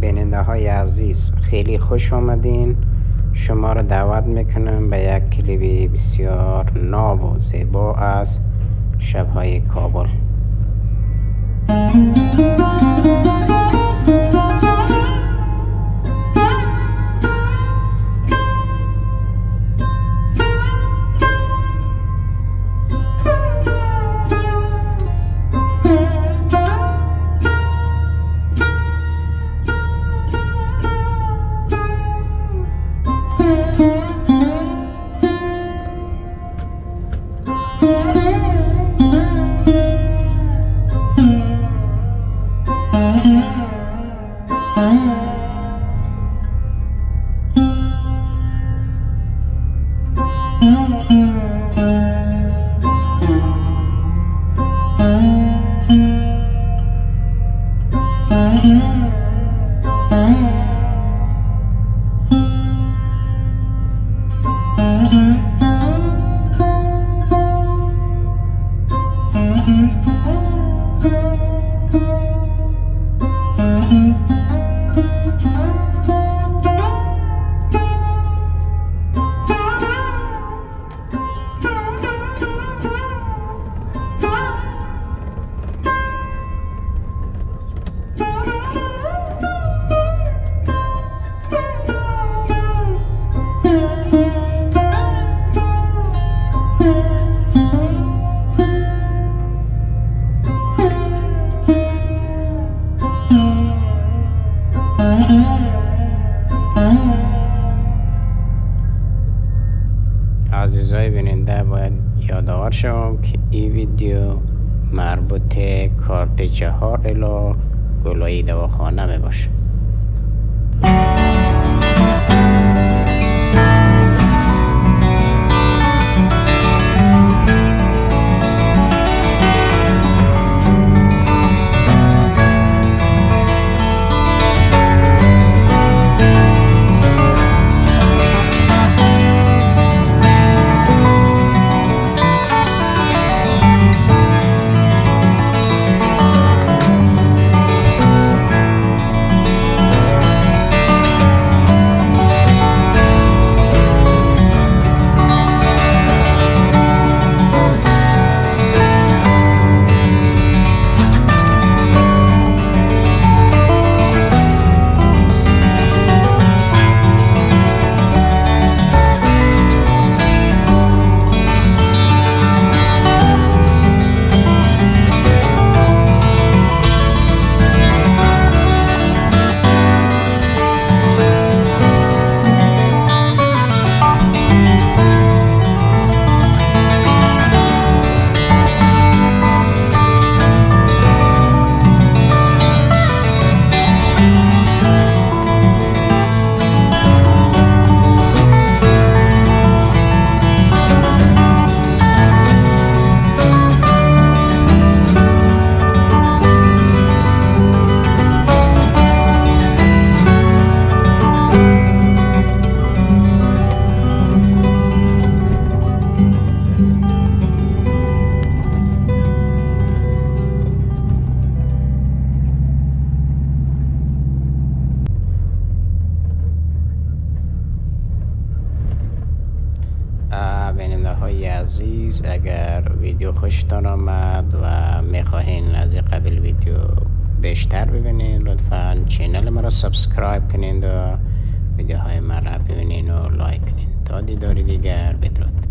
بیننده های عزیز خیلی خوش آمدین. شما را دعوت می‌کنم به یک کلیپ بسیار ناب و زیبا از شبهای کابل. بیننده باید یادآور شوم که این ویدیو مربوط کارت چهار الا گلایی دواخانه می باشه. بیننده های عزیز اگر ویدیو خوشتان آمد و می‌خواهین از قبل ویدیو بیشتر ببینین لطفا channel ما را subscribe کنین و ویدیوهای ما را ببینین و like کنین. تا دیداری دیگر بدرود.